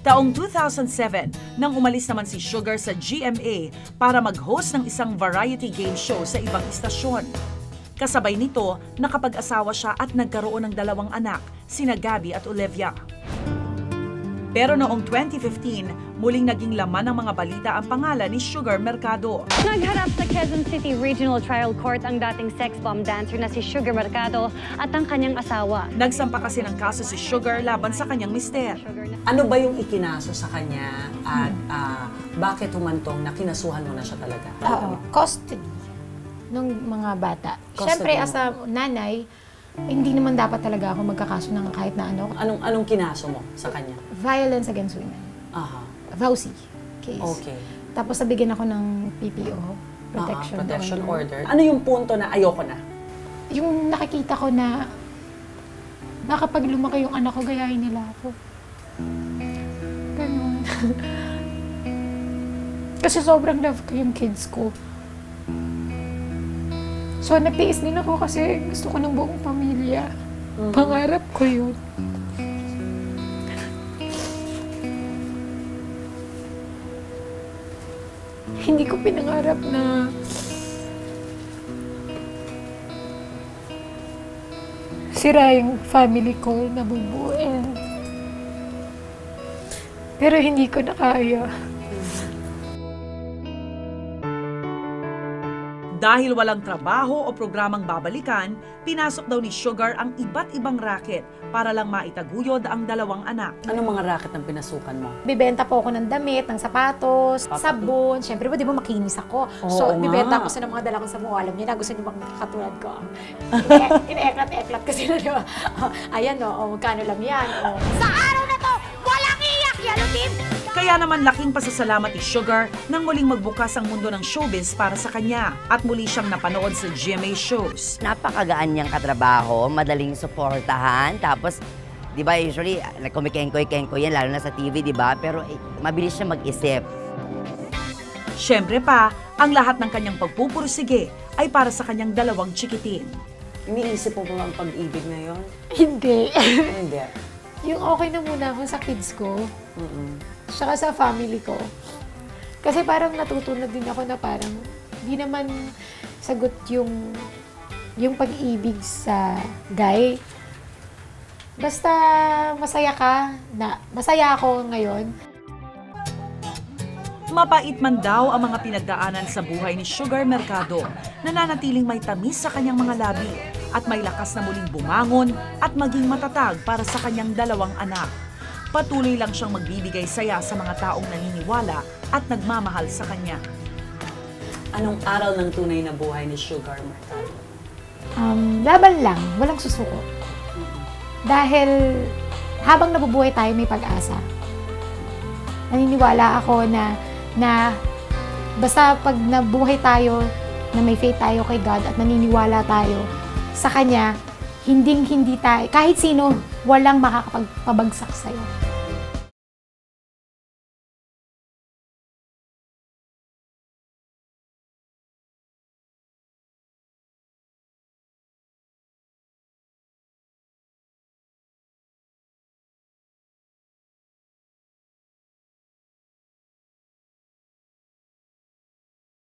Taong 2007, nang umalis naman si Sugar sa GMA para mag-host ng isang variety game show sa ibang istasyon. Kasabay nito, nakapag-asawa siya at nagkaroon ng dalawang anak, sina Gabby at Olivia. Pero noong 2015, muling naging laman ng mga balita ang pangalan ni Sugar Mercado. Nagharap sa Quezon City Regional Trial Court ang dating sex bomb dancer na si Sugar Mercado at ang kanyang asawa. Nagsampa kasi ng kaso si Sugar laban sa kanyang mister. Ano ba yung ikinaso sa kanya at ah, bakit humantong na kinasuhan mo na siya talaga? Oo, custody ng mga bata. Custody Siyempre, as a nanay, hindi naman dapat talaga ako magkakaso ng kahit na ano. Anong anong kinaso mo sa kanya? Violence against women. Aha. VAUSI case. Okay. Tapos nabigyan ako ng PPO, protection, Ah, protection order. order. Ano yung punto na ayoko na? Yung nakikita ko na baka pag lumaki yung anak ko, gayahin nila ako. Ganun. Kasi sobrang love ko yung kids ko. So, nagtiis din ako kasi gusto ko ng buong pamilya. Pangarap ko yun. Hindi ko pinangarap na sira yung family ko na bubuin. Pero hindi ko na kaya. Dahil walang trabaho o programang babalikan, pinasok daw ni Sugar ang iba't ibang racket para lang maitaguyod ang dalawang anak. Anong mga racket ang pinasukan mo? Bibenta po ako ng damit, ng sapatos, Papa- sabon. Siyempre ba, di ba makinis ako? Oo so, nga. bibenta ko sa ng mga dala kong sabon. Alam niyo na, gusto niyo bang katulad ko? Ine- Ine-eklat-eklat kasi na, di ba? Oh, ayan o, oh, magkano lang yan. Oh. Sa araw na to, walang iyak, team! Kaya naman laking pasasalamat ni Sugar nang muling magbukas ang mundo ng showbiz para sa kanya at muli siyang napanood sa GMA shows. napakagaan niyang katrabaho, madaling suportahan, tapos, di ba, usually, kumikengkoy-kengkoy yan, lalo na sa TV, di ba? Pero eh, mabilis siya mag-isip. Siyempre pa, ang lahat ng kanyang pagpupursige ay para sa kanyang dalawang chikitin. Iniisip mo ba ang pag-ibig na yon? Hindi. Hindi. yung okay na muna ako sa kids ko, Mm-mm. Tsaka sa family ko. Kasi parang natutunan din ako na parang di naman sagot yung yung pag-ibig sa guy. Basta masaya ka, na masaya ako ngayon. Mapait man daw ang mga pinagdaanan sa buhay ni Sugar Mercado, nananatiling may tamis sa kanyang mga labi at may lakas na muling bumangon at maging matatag para sa kanyang dalawang anak. Patuloy lang siyang magbibigay saya sa mga taong naniniwala at nagmamahal sa kanya. Anong aral ng tunay na buhay ni Sugar Mercado? Um, laban lang, walang susuko. Dahil habang nabubuhay tayo may pag-asa. Naniniwala ako na na basta pag nabuhay tayo, na may faith tayo kay God at naniniwala tayo sa Kanya, hinding hindi tayo, kahit sino, walang makakapagpabagsak sa'yo.